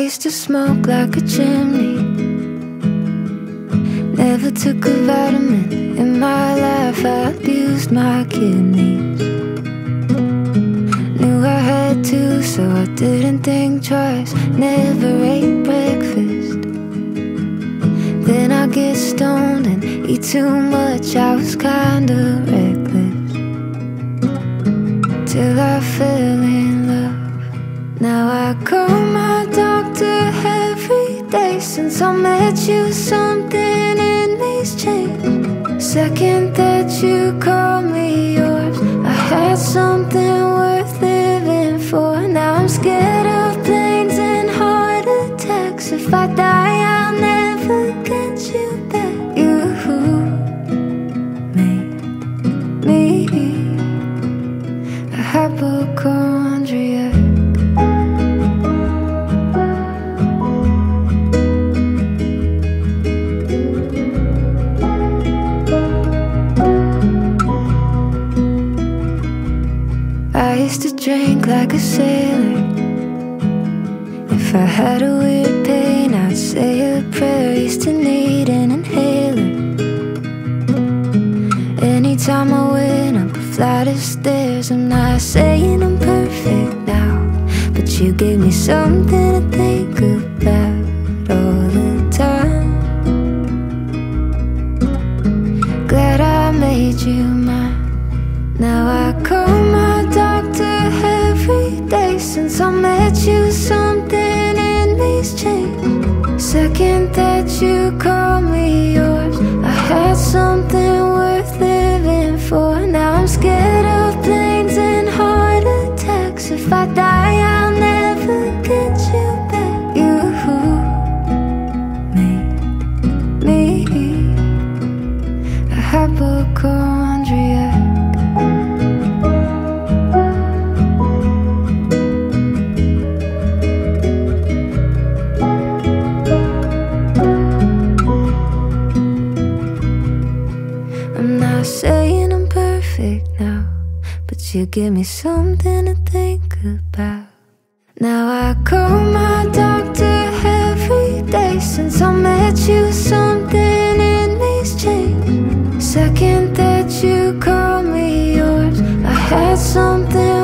Used to smoke like a chimney. Never took a vitamin in my life. I abused my kidneys. Knew I had two, so I didn't think twice. Never ate breakfast. Then I get stoned and eat too much. I was kinda reckless. Till I fell in since I met you. Something in me's changed. Second that you call me yours, I had something worth living for. Now I'm scared of planes and heart attacks. If I die, I'll never drink like a sailor. If I had a weird pain, I'd say a prayer. Used to need an inhaler. Anytime I went up a flight of stairs, I'm not saying I'm perfect now, but you gave me something to think about all the time. Glad I made you met you. Something in me's changed. Second that you call me yours, I had something worth living for. Now I'm scared of planes and heart attacks. If I die, I'm not saying I'm perfect now, but you give me something to think about. Now I call my doctor every day since I met you. Something in me's changed. Second that you call me yours, I had something